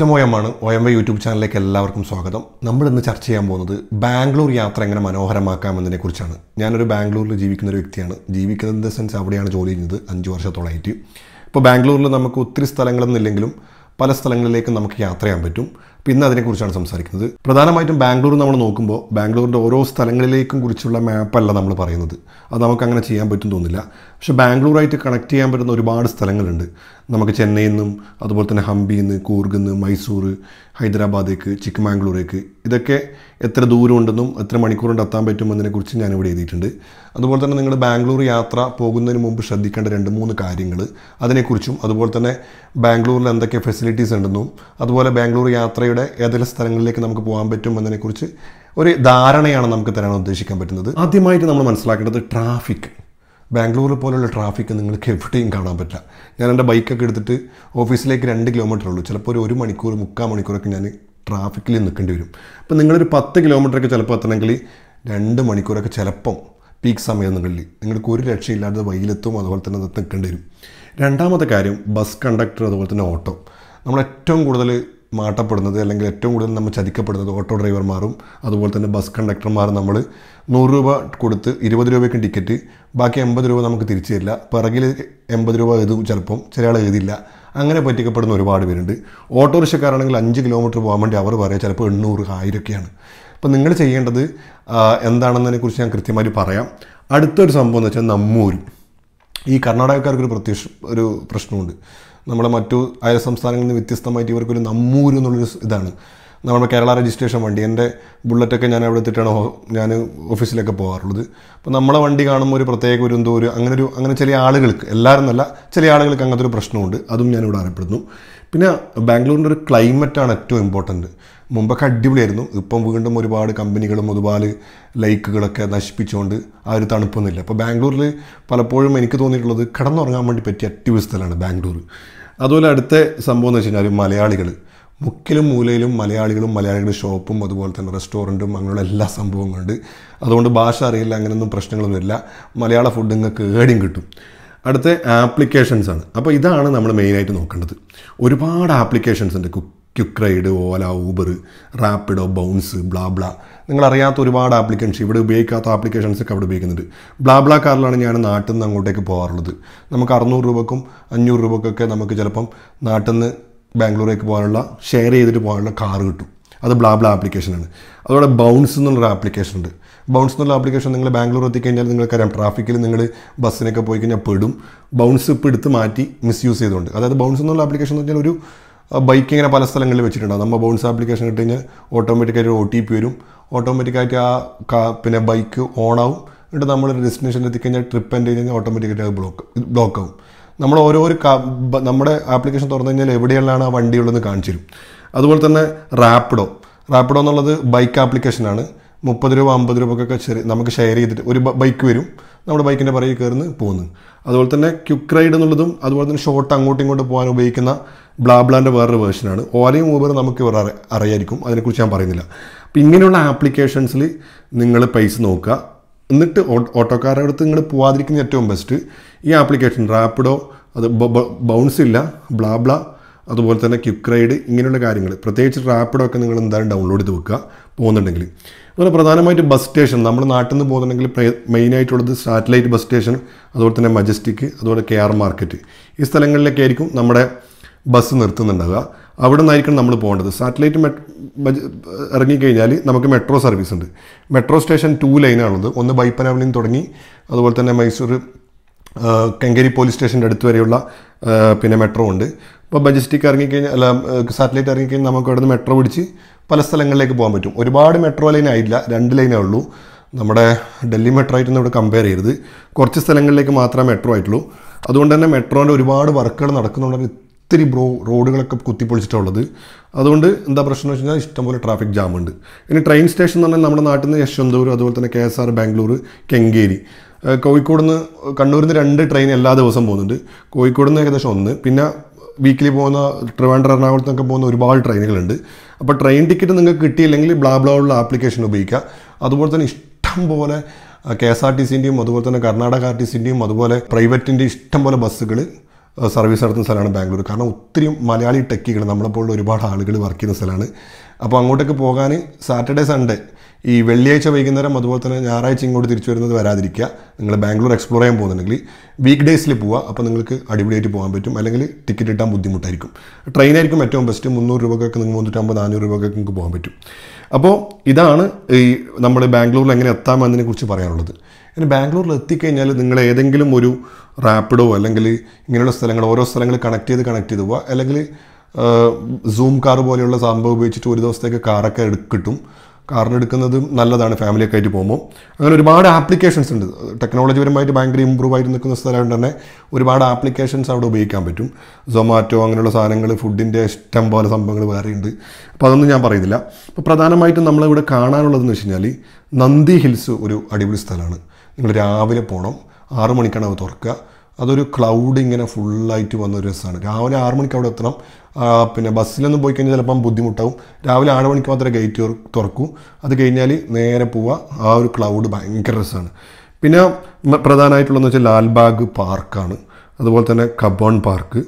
Aslam O M ആണ്. O M Y YouTube ചാനലിലേക്ക് എല്ലാവർക്കും സ്വാഗതം. നമ്മൾ ഇന്ന് ചർച്ച ചെയ്യാൻ പോകുന്നത് ബാംഗ്ലൂർ യാത്ര എങ്ങനെ മനോഹരമാക്കാമെന്നതിനെ കുറിച്ചാണ് ഞാനൊരു ബാംഗ്ലൂരിൽ ജീവിക്കുന്ന ഒരു വ്യക്തിയാണ്. ജീവിക്കുന്നത് ഇൻ ദ സെൻസ് അവിടെയാണ് ജോലി ചെയ്യുന്നത്. അഞ്ച് വർഷത്തോളമായിട്ട് ഇപ്പോൾ ബാംഗ്ലൂരിൽ നമുക്ക് ഒത്തിരി സ്ഥലങ്ങളൊന്നും ഇല്ലെങ്കിലും പല സ്ഥലങ്ങളിലേക്കും നമുക്ക് യാത്ര ചെയ്യാൻ പറ്റും. ഇന്ന് അതിനെക്കുറിച്ചാണ് സംസാരിക്കുന്നത്. പ്രധാനമായിട്ടും ബാംഗ്ലൂർ നമ്മൾ നോക്കുമ്പോൾ ബാംഗ്ലൂരിന്റെ ഓരോ സ്ഥലങ്ങളിലേക്കും കുറിച്ചുള്ള മാപ്പല്ല നമ്മൾ പറയുന്നത്. അത് നമുക്ക് അങ്ങനെ ചെയ്യാൻ പറ്റും തോന്നില്ല. പക്ഷേ ബാംഗ്ലൂറായിട്ട് കണക്ട് ചെയ്യാൻ പറ്റുന്ന ഒരുപാട് സ്ഥലങ്ങളുണ്ട്. നമുക്ക് ചെന്നൈയിൽ നിന്നും അതുപോലെ തന്നെ ഹംപിയിൽ നിന്ന് കൂർഗിൽ നിന്ന് മൈസൂർ ഹൈദരാബാദേക്ക് ചിക്കമാംഗ്ലൂരേക്ക് ഇതൊക്കെ എത്ര ദൂരം ഉണ്ടെന്നും എത്ര മണിക്കൂർ കൊണ്ട് എത്താൻ പറ്റുമെന്നതിനെക്കുറിച്ച് ഞാനിവിടെ എഴുതിയിട്ടുണ്ട്. അതുപോലെ തന്നെ നിങ്ങൾ ബാംഗ്ലൂർ യാത്ര പോകുന്നതിന് മുമ്പ് ശ്രദ്ധിക്കേണ്ട രണ്ട് മൂന്ന് കാര്യങ്ങൾ. അതിനെക്കുറിച്ചും അതുപോലെ തന്നെ ബാംഗ്ലൂരിൽ എന്തൊക്കെ ഫെസിലിറ്റീസ് ഉണ്ടെന്നും അതുപോലെ ബാംഗ്ലൂർ യാത്രയുടെ ഏതെല്ലാം സ്ഥലങ്ങളിലേക്ക് നമുക്ക് പോകാൻ പറ്റും എന്നതിനെക്കുറിച്ച് ഒരു ധാരണയാണ് നമുക്ക് തരാൻ ഉദ്ദേശിക്കാൻ പറ്റുന്നത്. ആദ്യമായിട്ട് നമ്മൾ മനസ്സിലാക്കേണ്ടത് ട്രാഫിക്. ബാംഗ്ലൂർ പോലുള്ള ട്രാഫിക് നിങ്ങൾക്ക് എവിടെയും കാണാൻ പറ്റില്ല. ഞാൻ എന്റെ ബൈക്കൊക്കെ എടുത്തിട്ട് ഓഫീസിലേക്ക് രണ്ട് കിലോമീറ്റർ ഉള്ളൂ. ചിലപ്പോൾ ഒരു ഒരു മണിക്കൂർ മുക്കാൽ മണിക്കൂറൊക്കെ ഞാൻ ട്രാഫിക്കിൽ നിൽക്കേണ്ടി വരും. അപ്പോൾ നിങ്ങളൊരു പത്ത് കിലോമീറ്ററൊക്കെ ചിലപ്പോൾ എത്തണമെങ്കിൽ രണ്ട് മണിക്കൂറൊക്കെ ചിലപ്പം പീക്ക് സമയങ്ങളിൽ നിങ്ങൾക്ക് ഒരു രക്ഷയില്ലാതെ വെയിലെത്തും അതുപോലെ തന്നെ നിൽക്കേണ്ടി വരും. രണ്ടാമത്തെ കാര്യം ബസ് കണ്ടക്ടർ അതുപോലെ തന്നെ ഓട്ടോ നമ്മൾ ഏറ്റവും കൂടുതൽ മാട്ടപ്പെടുന്നത് അല്ലെങ്കിൽ ഏറ്റവും കൂടുതൽ നമ്മൾ ചതിക്കപ്പെടുന്നത് ഓട്ടോ ഡ്രൈവർമാരും അതുപോലെ തന്നെ ബസ് കണ്ടക്ടർമാരും നമ്മൾ നൂറ് രൂപ കൊടുത്ത് ഇരുപത് രൂപയ്ക്ക് ടിക്കറ്റ് ബാക്കി എൺപത് രൂപ നമുക്ക് തിരിച്ചു തരില്ല. പിറകിൽ എൺപത് രൂപ എഴുതും ചിലപ്പം ചില ആൾ എഴുതില്ല. അങ്ങനെ പറ്റിക്കപ്പെടുന്ന ഒരുപാട് പേരുണ്ട്. ഓട്ടോറിക്ഷക്കാരാണെങ്കിൽ അഞ്ച് കിലോമീറ്റർ പോകാൻ വേണ്ടി അവർ പറയാം ചിലപ്പോൾ എണ്ണൂറ് ആയിരമൊക്കെയാണ്. അപ്പോൾ നിങ്ങൾ ചെയ്യേണ്ടത് എന്താണെന്നതിനെക്കുറിച്ച് ഞാൻ കൃത്യമായിട്ട് പറയാം. അടുത്തൊരു സംഭവം എന്ന് വെച്ചാൽ നമ്മൂരും. ഈ കർണാടകക്കാർക്ക് ഒരു പ്രത്യേക ഒരു പ്രശ്നമുണ്ട്. നമ്മളെ മറ്റു അയൽ സംസ്ഥാനങ്ങളിൽ നിന്ന് വ്യത്യസ്തമായിട്ട് ഇവർക്കൊരു നമ്മൂര് എന്നുള്ളൊരു ഇതാണ്. നമ്മുടെ കേരള രജിസ്ട്രേഷൻ വണ്ടി. എന്റെ ബുള്ളറ്റൊക്കെ ഞാൻ അവിടെ എത്തിയിട്ടാണ് ഞാൻ ഓഫീസിലൊക്കെ പോകാറുള്ളത്. അപ്പോൾ നമ്മളെ വണ്ടി കാണുമ്പോൾ ഒരു പ്രത്യേക ഒരു എന്തോ ഒരു അങ്ങനെ ഒരു അങ്ങനെ ചില ആളുകൾക്ക് എല്ലാവരും നല്ല ചില ആളുകൾക്ക് അങ്ങനത്തെ ഒരു പ്രശ്നമുണ്ട്. അതും ഞാനിവിടെ അറിയപ്പെടുന്നു. പിന്നെ ബാംഗ്ലൂരിന്റെ ഒരു ക്ലൈമറ്റാണ് ഏറ്റവും ഇമ്പോർട്ടന്റ് മുമ്പൊക്കെ അടിപൊളിയായിരുന്നു. ഇപ്പം വീണ്ടും ഒരുപാട് കമ്പനികളും ഒരുപാട് ലൈക്കുകളൊക്കെ നശിപ്പിച്ചുകൊണ്ട് ആ ഒരു തണുപ്പൊന്നുമില്ല. അപ്പോൾ ബാംഗ്ലൂരിൽ പലപ്പോഴും എനിക്ക് തോന്നിയിട്ടുള്ളത് കിടന്നുറങ്ങാൻ വേണ്ടി പറ്റിയ അടിപൊളി സ്ഥലമാണ് ബാംഗ്ലൂർ. അതുപോലെ അടുത്ത സംഭവം എന്ന് വെച്ച് കഴിഞ്ഞാൽ മലയാളികൾ. മുക്കിലും മൂലയിലും മലയാളികളും മലയാളികളുടെ ഷോപ്പും അതുപോലെ തന്നെ റെസ്റ്റോറന്റും അങ്ങനെയുള്ള എല്ലാ സംഭവങ്ങളും ഉണ്ട്. അതുകൊണ്ട് ഭാഷ അറിയില്ല അങ്ങനെയൊന്നും പ്രശ്നങ്ങളൊന്നും ഇല്ല. മലയാള ഫുഡ് നിങ്ങൾക്ക് ഏടിയും കിട്ടും. അടുത്ത ആപ്ലിക്കേഷൻസ് ആണ്. അപ്പോൾ ഇതാണ് നമ്മൾ മെയിനായിട്ട് നോക്കേണ്ടത്. ഒരുപാട് ആപ്ലിക്കേഷൻസ് ഉണ്ട്. Quick ride Ola Uber Rapido Bounce BlaBla നിങ്ങളറിയാത്ത ഒരുപാട് ആപ്ലിക്കേഷൻസ് ഇവിടെ ഉപയോഗിക്കാത്ത ആപ്ലിക്കേഷൻസ് ഒക്കെ അവിടെ ഉപയോഗിക്കുന്നുണ്ട്. ബ്ലാബ്ല കാറിലാണ് ഞാൻ നാട്ടിൽ നിന്ന് അങ്ങോട്ടേക്ക് പോകാറുള്ളത്. നമുക്ക് അറുന്നൂറ് രൂപക്കും അഞ്ഞൂറ് രൂപക്കൊക്കെ നമുക്ക് ചിലപ്പം നാട്ടിൽ നിന്ന് ബാംഗ്ലൂരേക്ക് പോകാനുള്ള ഷെയർ ചെയ്തിട്ട് പോകാനുള്ള കാർ കിട്ടും. അത് ബ്ലാബ്ല ആപ്ലിക്കേഷനാണ്. അതോടെ ബൗൺസ് എന്നുള്ളൊരു ആപ്ലിക്കേഷൻ ഉണ്ട്. ബൗൺസ് എന്നുള്ള ആപ്ലിക്കേഷൻ നിങ്ങൾ ബാംഗ്ലൂർ എത്തിക്കഴിഞ്ഞാൽ നിങ്ങൾക്കറിയാം ട്രാഫിക്കിൽ നിങ്ങൾ ബസ്സിനൊക്കെ പോയി കഴിഞ്ഞാൽ പെടും. ബൗൺസ് ഇപ്പോൾ എടുത്ത് മാറ്റി മിസ്യൂസ് ചെയ്തുകൊണ്ട്. അതായത് ബൗൺസ് എന്നുള്ള ആപ്ലിക്കേഷൻ എന്ന് പറഞ്ഞാൽ ഒരു ബൈക്ക് ഇങ്ങനെ പല സ്ഥലങ്ങളിൽ വെച്ചിട്ടുണ്ടാകും നമ്മൾ ബൗൺസ് ആപ്ലിക്കേഷൻ ഇട്ട് കഴിഞ്ഞാൽ ഓട്ടോമാറ്റിക്കായിട്ട് ഒ ടി പി വരും. ഓട്ടോമാറ്റിക്കായിട്ട് ആ പിന്നെ ബൈക്ക് ഓണാവും എന്നിട്ട് നമ്മൾ ഡെസ്റ്റിനേഷനിൽ എത്തിക്കഴിഞ്ഞാൽ ട്രിപ്പ് എൻഡ് കഴിഞ്ഞാൽ ഓട്ടോമാറ്റിക്കായിട്ട് അത് ബ്ലോക്ക് ബ്ലോക്ക് ആവും. നമ്മൾ ഓരോ നമ്മുടെ ആപ്ലിക്കേഷൻ തുറന്നു കഴിഞ്ഞാൽ എവിടെയുള്ളതാണ് ആ വണ്ടിയുള്ളതെന്ന് കാണിച്ചു തരും. അതുപോലെ തന്നെ റാപ്പിഡോ റാപ്പിഡോ എന്നുള്ളത് ബൈക്ക് ആപ്ലിക്കേഷനാണ് മുപ്പത് രൂപ അമ്പത് രൂപക്കൊക്കെ ചെറിയ നമുക്ക് ഷെയർ ചെയ്തിട്ട് ഒരു ബൈക്ക് വരും. നമ്മുടെ ബൈക്കിന്റെ പുറകെ കയറുന്നു പോകുന്നു. അതുപോലെ തന്നെ ക്യുക്ക് റൈഡ് എന്നുള്ളതും അതുപോലെ തന്നെ ഷോർട്ട് അങ്ങോട്ടും ഇങ്ങോട്ടും പോകാൻ ഉപയോഗിക്കുന്ന ബ്ലാബ്ലാന്റെ വേറൊരു വേർഷനാണ് ഓലയും ഊബർ നമുക്ക് ഇവർ അറിയായിരിക്കും. അതിനെക്കുറിച്ച് ഞാൻ പറയുന്നില്ല. അപ്പോൾ ഇങ്ങനെയുള്ള ആപ്ലിക്കേഷൻസിൽ നിങ്ങൾ പൈസ നോക്കുക. എന്നിട്ട് ഓട്ടോക്കാരുടെ അടുത്ത് നിങ്ങൾ പോവാതിരിക്കുന്ന ഏറ്റവും ബെസ്റ്റ് ഈ ആപ്ലിക്കേഷൻ റാപ്പിഡോ അത് ബൗൺസ് ഇല്ല ബ്ലാബ്ല അതുപോലെ തന്നെ ക്യുക്ക് റൈഡ് ഇങ്ങനെയുള്ള കാര്യങ്ങൾ പ്രത്യേകിച്ച് റാപ്പിഡോ ഒക്കെ നിങ്ങൾ എന്തായാലും ഡൗൺലോഡ് ചെയ്ത് വെക്കുക പോകുന്നുണ്ടെങ്കിൽ അതുപോലെ പ്രധാനമായിട്ട് ബസ് സ്റ്റേഷൻ നമ്മൾ നാട്ടിൽ നിന്ന് പോകുന്നുണ്ടെങ്കിൽ മെയിനായിട്ടുള്ളത് സാറ്റലൈറ്റ് ബസ് സ്റ്റേഷൻ അതുപോലെ തന്നെ മജസ്റ്റിക് അതുപോലെ കെ ആർ മാർക്കറ്റ് ഈ സ്ഥലങ്ങളിലൊക്കെ ആയിരിക്കും നമ്മുടെ ബസ് നിർത്തുന്നുണ്ടാവുക. അവിടെ നിന്നായിരിക്കും നമ്മൾ പോകേണ്ടത്. സാറ്റലൈറ്റ് ഇറങ്ങിക്കഴിഞ്ഞാൽ നമുക്ക് മെട്രോ സർവീസ് ഉണ്ട്. മെട്രോ സ്റ്റേഷൻ ടു ലൈനാണുള്ളത് ഒന്ന് ബൈപ്പനാവിലിൽ തുടങ്ങി അതുപോലെ തന്നെ മൈസൂർ കെങ്കേരി പോലീസ് സ്റ്റേഷന്റെ അടുത്ത് വരെയുള്ള പിന്നെ മെട്രോ ഉണ്ട്. ഇപ്പോൾ മജസ്റ്റിക് ഇറങ്ങിക്കഴിഞ്ഞാൽ അല്ല സാറ്റലൈറ്റ് ഇറങ്ങിക്കഴിഞ്ഞാൽ നമുക്ക് അവിടെ നിന്ന് മെട്രോ പിടിച്ച് പല സ്ഥലങ്ങളിലേക്ക് പോകാൻ പറ്റും. ഒരുപാട് മെട്രോ ലൈൻ ആയില്ല രണ്ട് ലൈനേ ഉള്ളൂ. നമ്മുടെ ഡൽഹി മെട്രോ ആയിട്ടൊന്നും ഇവിടെ കമ്പയർ ചെയ്യരുത്. കുറച്ച് സ്ഥലങ്ങളിലേക്ക് മാത്രമേ മെട്രോ ആയിട്ടുള്ളൂ. അതുകൊണ്ട് തന്നെ മെട്രോന്റെ ഒരുപാട് വർക്കുകൾ നടക്കുന്നുണ്ടെങ്കിൽ ഒത്തിരി ബ്രോ റോഡുകളൊക്കെ കുത്തിപ്പൊളിച്ചിട്ടുള്ളത്. അതുകൊണ്ട് എന്താ പ്രശ്നം എന്ന് വെച്ച് കഴിഞ്ഞാൽ ഇഷ്ടംപോലെ ട്രാഫിക് ജാം ഉണ്ട്. ഇനി ട്രെയിൻ സ്റ്റേഷൻ എന്ന് പറഞ്ഞാൽ നമ്മുടെ നാട്ടിൽ നിന്ന് യശ്വന്തൂർ അതുപോലെ തന്നെ K S R Bangalore Kengeri. Kozhikode നിന്ന് കണ്ണൂരിൽ നിന്ന് രണ്ട് ട്രെയിൻ എല്ലാ ദിവസവും പോകുന്നുണ്ട്. കോഴിക്കോട് നിന്ന് ഏകദേശം ഒന്ന്. പിന്നെ വീക്കിലി പോകുന്ന ട്രിവാൻഡ്രം എറണാകുളത്തൊക്കെ പോകുന്ന ഒരുപാട് ട്രെയിനുകളുണ്ട് അപ്പോൾ ട്രെയിൻ ടിക്കറ്റ് നിങ്ങൾക്ക് കിട്ടിയില്ലെങ്കിൽ ബ്ലാ ഉള്ള ആപ്ലിക്കേഷൻ ഉപയോഗിക്കുക. അതുപോലെ തന്നെ ഇഷ്ടം പോലെ കെ എസ് ആർ ടി സിന്റെയും അതുപോലെ തന്നെ കർണാടക ആർ ടി സിന്റെയും അതുപോലെ പ്രൈവറ്റിന്റെ ഇഷ്ടം പോലെ ബസ്സുകൾ സർവീസ് നടത്തുന്ന സ്ഥലമാണ് ബാംഗ്ലൂർ. കാരണം ഒത്തിരി മലയാളി ടെക്കികൾ നമ്മളെപ്പോലുള്ള ഒരുപാട് ആളുകൾ വർക്ക് ചെയ്യുന്ന സ്ഥലമാണ്. അപ്പോൾ അങ്ങോട്ടേക്ക് പോകാൻ സാറ്റർഡേ സൺഡേ ഈ വെള്ളിയാഴ്ച വൈകുന്നേരം അതുപോലെ തന്നെ ഞായറാഴ്ച ഇങ്ങോട്ട് തിരിച്ചു വരുന്നത് വരാതിരിക്കുക. നിങ്ങൾ ബാംഗ്ലൂർ എക്സ്പ്ലോർ ചെയ്യാൻ പോകുന്നുണ്ടെങ്കിൽ വീക്ക് ഡേയ്സിൽ പോവുക. അപ്പോൾ നിങ്ങൾക്ക് അടിപൊളിയായിട്ട് പോകാൻ പറ്റും. അല്ലെങ്കിൽ ടിക്കറ്റ് കിട്ടാൻ ബുദ്ധിമുട്ടായിരിക്കും. ട്രെയിൻ ആയിരിക്കും ഏറ്റവും ബെസ്റ്റ് മുന്നൂറ് രൂപക്കൊക്കെ നിങ്ങൾക്ക് മുന്നൂറ്റമ്പത് നാനൂറ് രൂപക്കൊക്കെ നിങ്ങൾക്ക് പോകാൻ പറ്റും. അപ്പോൾ ഇതാണ് ഈ നമ്മൾ ബാംഗ്ലൂരിൽ എങ്ങനെ എത്താമെന്നതിനെ കുറിച്ച് പറയാനുള്ളത്. ഇനി ബാംഗ്ലൂരിൽ എത്തിക്കഴിഞ്ഞാൽ നിങ്ങൾ ഏതെങ്കിലും ഒരു റാപ്പിഡോ അല്ലെങ്കിൽ ഇങ്ങനെയുള്ള സ്ഥലങ്ങൾ ഓരോ സ്ഥലങ്ങൾ കണക്ട് ചെയ്ത് കണക്ട് ചെയ്ത് പോവുക. അല്ലെങ്കിൽ സൂം കാർ പോലെയുള്ള സംഭവം ഉപയോഗിച്ചിട്ട് ഒരു ദിവസത്തേക്ക് കാറൊക്കെ എടു- കിട്ടും. കാറിന് എടുക്കുന്നതും നല്ലതാണ് ഫാമിലിയൊക്കെ ആയിട്ട് പോകുമ്പോൾ. അങ്ങനെ ഒരുപാട് ആപ്ലിക്കേഷൻസ് ഉണ്ട്. ടെക്നോളജി പരമായിട്ട് ഭയങ്കര ഇമ്പ്രൂവ് ആയിട്ട് നിൽക്കുന്ന സ്ഥലമായത് തന്നെ ഒരുപാട് ആപ്ലിക്കേഷൻസ് അവിടെ ഉപയോഗിക്കാൻ പറ്റും. സൊമാറ്റോ അങ്ങനെയുള്ള സാധനങ്ങൾ ഫുഡിന്റെ ഇഷ്ടം പോലെ സംഭവങ്ങൾ വേറെയുണ്ട് അപ്പോൾ അതൊന്നും ഞാൻ പറയുന്നില്ല. അപ്പോൾ പ്രധാനമായിട്ടും നമ്മളിവിടെ കാണാനുള്ളതെന്ന് വെച്ച് കഴിഞ്ഞാൽ നന്ദി ഹിൽസ് ഒരു അടിപൊളി സ്ഥലമാണ്. നിങ്ങൾ രാവിലെ പോകണം ആറു മണിക്കാണ് അത് തുറക്കുക. അതൊരു ക്ലൗഡ് ഇങ്ങനെ ഫുള്ളായിട്ട് വന്ന ഒരു രസമാണ് രാവിലെ ആറ് മണിക്ക് അവിടെ എത്തണം. പിന്നെ ബസ്സിലൊന്നും പോയി കഴിഞ്ഞാൽ ചിലപ്പം ബുദ്ധിമുട്ടാവും. രാവിലെ ആറ് മണിക്ക് മാത്രമേ ഗേറ്റ് തുറക്കൂ. അത് കഴിഞ്ഞാൽ നേരെ പോവുക ആ ഒരു ക്ലൗഡ് ഭയങ്കര രസമാണ് പിന്നെ പ്രധാനമായിട്ടുള്ളതെന്ന് വെച്ചാൽ ലാൽബാഗ് പാർക്കാണ്. അതുപോലെ തന്നെ Cubbon park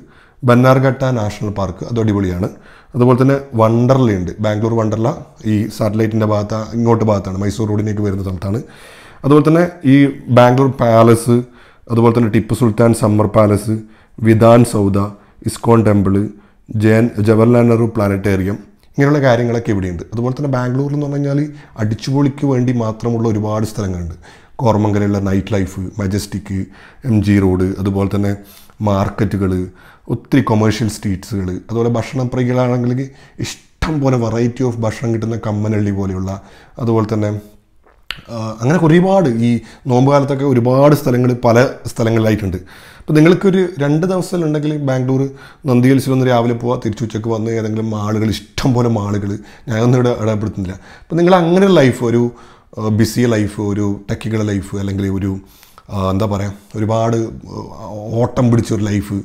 Bannerghatta national park അത് അടിപൊളിയാണ്. അതുപോലെ തന്നെ വണ്ടർല ഉണ്ട് ബാംഗ്ലൂർ വണ്ടർല ഈ സാറ്റലൈറ്റിന്റെ ഭാഗത്ത് ഇങ്ങോട്ട് ഭാഗത്താണ്. മൈസൂർ റോഡിനേക്ക് വരുന്ന സ്ഥലത്താണ്. അതുപോലെ തന്നെ ഈ ബാംഗ്ലൂർ പാലസ് അതുപോലെ തന്നെ Tipu Sultan summer palace Vidhan Soudha ISKCON temple Jayan Jawaharlal Nehru planetarium ഇങ്ങനെയുള്ള കാര്യങ്ങളൊക്കെ ഇവിടെയുണ്ട്. അതുപോലെ തന്നെ ബാംഗ്ലൂരിൽ എന്ന് പറഞ്ഞു കഴിഞ്ഞാൽ അടിച്ചുപൊളിക്ക് വേണ്ടി മാത്രമുള്ള ഒരുപാട് സ്ഥലങ്ങളുണ്ട്. കോർമംഗലുള്ള night life Majestic M G road അതുപോലെ തന്നെ മാർക്കറ്റുകൾ ഒത്തിരി കൊമേഴ്ഷ്യൽ സ്ട്രീറ്റ്സുകൾ അതുപോലെ ഭക്ഷണ പ്രിയകളാണെങ്കിൽ ഇഷ്ടം പോലെ വെറൈറ്റി ഓഫ് ഭക്ഷണം കിട്ടുന്ന കമ്മനള്ളി പോലെയുള്ള അതുപോലെ തന്നെ അങ്ങനെ ഒരുപാട് ഈ നോമ്പ് കാലത്തൊക്കെ ഒരുപാട് സ്ഥലങ്ങൾ പല സ്ഥലങ്ങളിലായിട്ടുണ്ട്. അപ്പോൾ നിങ്ങൾക്കൊരു രണ്ട് ദിവസം ഉണ്ടെങ്കിൽ ബാംഗ്ലൂർ നന്ദി ഒന്ന് രാവിലെ പോവാ തിരിച്ചു ഉച്ചയ്ക്ക് വന്ന് ഏതെങ്കിലും ആളുകൾ ഇഷ്ടം പോലെ മാളുകൾ ഞാനൊന്നും ഇവിടെ ഇടപെടുത്തുന്നില്ല. അപ്പോൾ നിങ്ങൾ അങ്ങനെ ലൈഫ് ഒരു ബിസി ലൈഫ് ഒരു ടെക്കികളുടെ ലൈഫ് അല്ലെങ്കിൽ ഒരു എന്താ പറയുക ഒരുപാട് ഓട്ടം പിടിച്ചൊരു ലൈഫ്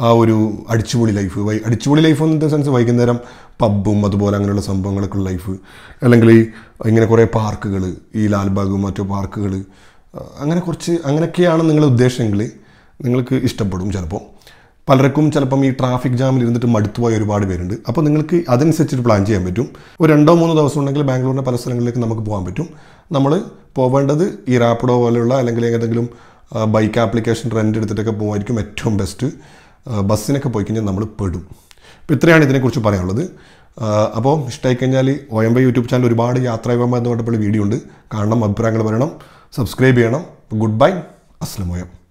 ആ ഒരു അടിച്ചുപൊളി ലൈഫ് വൈ അടിച്ചുപൊളി ലൈഫ് ഇൻ സെൻസ് വൈകുന്നേരം പബ്ബും അതുപോലെ അങ്ങനെയുള്ള സംഭവങ്ങളൊക്കെ ലൈഫ് അല്ലെങ്കിൽ ഇങ്ങനെ കുറേ പാർക്കുകൾ ഈ ലാൽബാഗും മറ്റു പാർക്കുകൾ അങ്ങനെ കുറച്ച് അങ്ങനെയൊക്കെയാണ് നിങ്ങളുടെ ഉദ്ദേശമെങ്കിൽ നിങ്ങൾക്ക് ഇഷ്ടപ്പെടും ചിലപ്പോൾ. പലർക്കും ചിലപ്പം ഈ ട്രാഫിക് ജാമിൽ ഇരുന്നിട്ട് മടുത്തുപോയ ഒരുപാട് പേരുണ്ട്. അപ്പോൾ നിങ്ങൾക്ക് അതനുസരിച്ചിട്ട് പ്ലാൻ ചെയ്യാൻ പറ്റും. ഒരു രണ്ടോ മൂന്നോ ദിവസം ഉണ്ടെങ്കിൽ ബാംഗ്ലൂരിന്റെ പല സ്ഥലങ്ങളിലേക്ക് നമുക്ക് പോകാൻ പറ്റും. നമ്മൾ പോവേണ്ടത് ഈ റാപ്പിഡോ പോലെയുള്ള അല്ലെങ്കിൽ ഏതെങ്കിലും ബൈക്ക് ആപ്ലിക്കേഷൻ റെന്റ് എടുത്തിട്ടൊക്കെ പോകുമായിരിക്കും ഏറ്റവും ബെസ്റ്റ് ബസ്സിനൊക്കെ പോയി കഴിഞ്ഞാൽ നമ്മൾ പെടും. അപ്പോൾ ഇത്രയാണ് ഇതിനെക്കുറിച്ച് പറയാനുള്ളത്. അപ്പോൾ ഇഷ്ടമായി കഴിഞ്ഞാൽ O M by YouTube channel ഒരുപാട് ബന്ധപ്പെട്ടപ്പോൾ വീഡിയോ ഉണ്ട്. കാണണം അഭിപ്രായങ്ങൾ പറയണം സബ്സ്ക്രൈബ് ചെയ്യണം. Good bye. അസ്ലമോയം